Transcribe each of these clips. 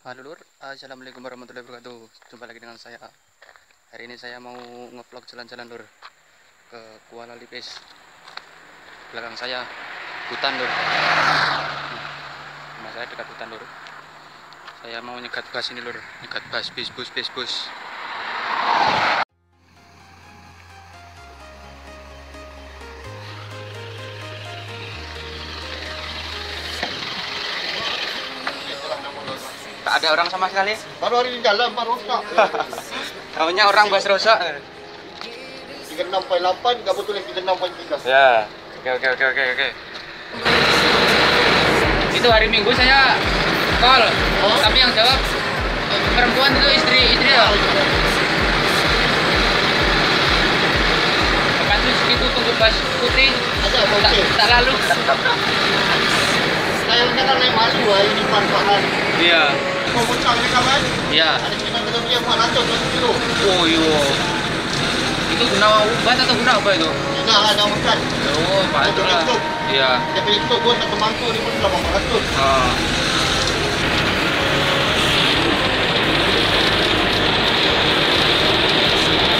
Halo lur, assalamualaikum warahmatullahi wabarakatuh. Jumpa lagi dengan saya. Hari ini saya mau ngevlog jalan-jalan lur ke Kuala Lipis. Belakang saya hutan lur. Rumah saya dekat hutan lur. Saya mau nyegat bus ini lur, nyegat bus, bis, bus, bis, bus. Ada orang sama sekali. Baru hari ini jalan, baru tak. Tahunya orang bus rosak. 36.8, gak betul yang 36.3. Ya. Oke oke oke oke oke. Itu hari Minggu saya call. Oh. Tapi yang jawab perempuan itu istri istri ya. Depan terus itu tunggu bus putih. Ada, Tak, oke. tak lalu. Kadang naik malu lah, ini manfaat. Iya. Kau ni kawan. Iya. Ada punya 400 kilo. Oh iya. Itu guna obat atau guna apa itu? Ini lah, dah makan. Oh, patut lah. Iya. Dia stok pun satu mangkuk ni pun 800. Ah.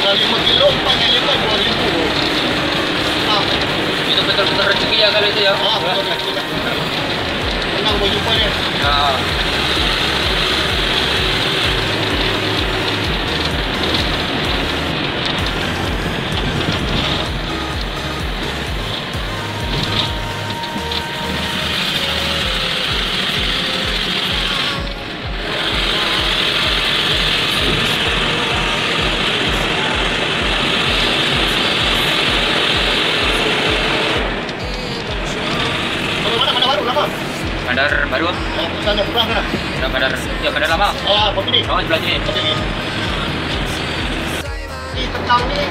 Dah 5 kilo, 4 kilo kan 2000. Ah, Itu betul-betul rezeki ya kali itu ya. ah, betul lah. kita. Senang berjumpa dia. Ya. Baru. Ah, sana kurang lah. Udah bandar. Ya bandar lama. Ah, begini. Oh, sebelah sini. Macam ni. Ni petang ni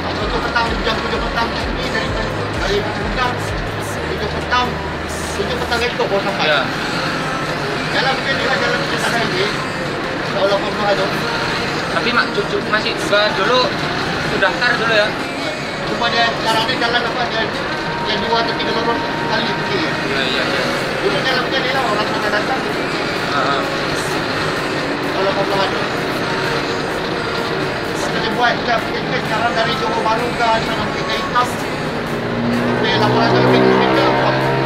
Apa tu petang jam 7 petang ni dari dari petang 7 petang 7 petang esok baru sampai. Ya. Jalan mungkin ni lah jalan kita ada lagi. Kalau pun ada. Tapi mak cucu masih juga dulu sudah daftar dulu ya. Cuma dia ni jalan apa dia dia dua atau tiga lorong kali pergi. Iya iya iya. Dulu jalan macam ni lah orang sana datang. Ah, Kalau pun ada. Masa dia buat dia kita sekarang dari Johor Bahru ke sana kita hitam. Sampai 800 lebih kilometer.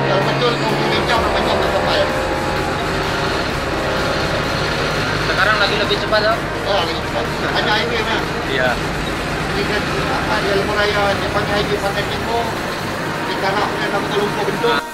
Kalau betul kau punya jam berapa jam dah sampai. Sekarang lagi lebih cepat ya. Ah, lagi cepat. Hanya highway mah. Iya. Ini kan apa dia lemak raya dia panggil highway Pantai Timur. Di kanak punya nama Lumpur bentuk.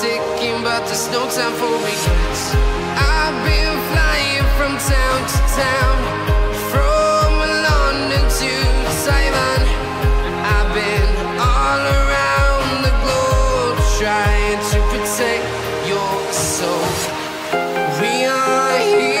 but there's no time for regrets. I've been flying from town to town, from London to Taiwan. I've been all around the globe trying to protect your soul. We are heroes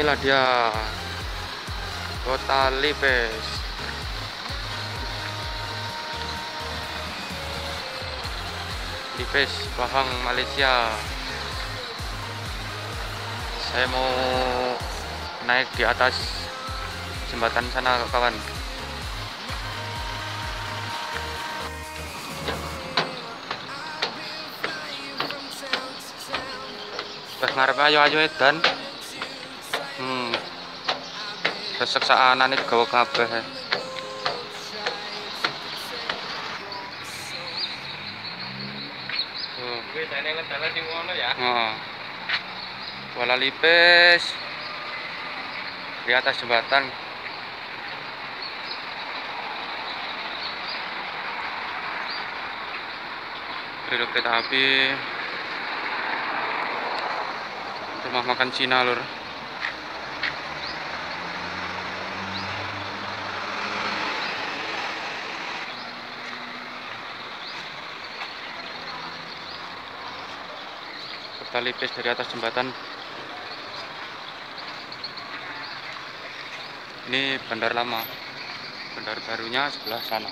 Inilah dia. Kota Lipes Lipes Pahang Malaysia. Saya mau naik di atas jembatan sana kawan. Wes ngarep ayo-ayo edan Resek saanane gawa kabeh. Kuwi dene ngedalan sing ngono ya. Oh. Kuala Lipes. Di atas jembatan. Rel kereta api. Rumah makan Cina, Lur. Kota Lipes dari atas jembatan. Ini bandar lama. Bandar barunya sebelah sana.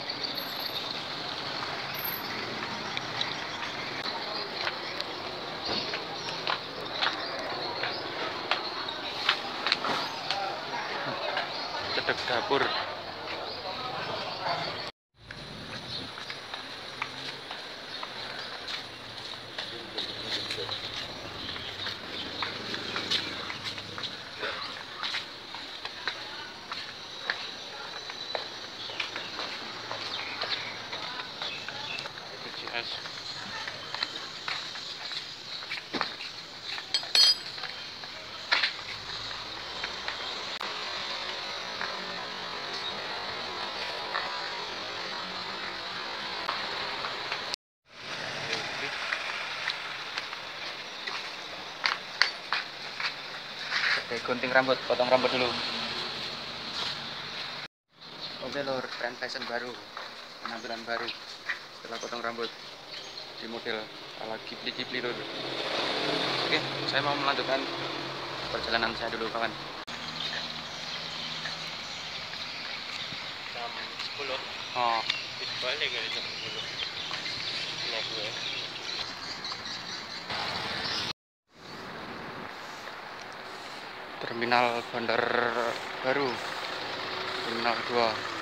Cedek dapur. BCS. Oke, gunting rambut, potong rambut dulu. Oke lor, tren fashion baru, penampilan baru setelah potong rambut di model ala Ghibli lor. Oke, saya mau melanjutkan perjalanan saya dulu kawan. Jam 10. Oh, balik kali jam 10. Nek gue. terminal bandar baru, terminal 2.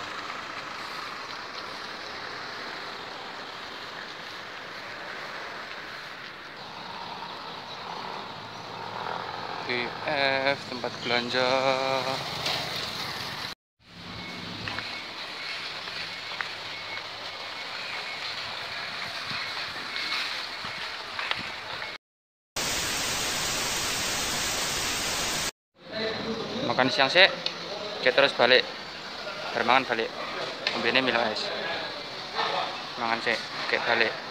TF tempat belanja. Makan siang sih kita terus balik. Bermangan balik. Ini minum es. Mangan sih kayak balik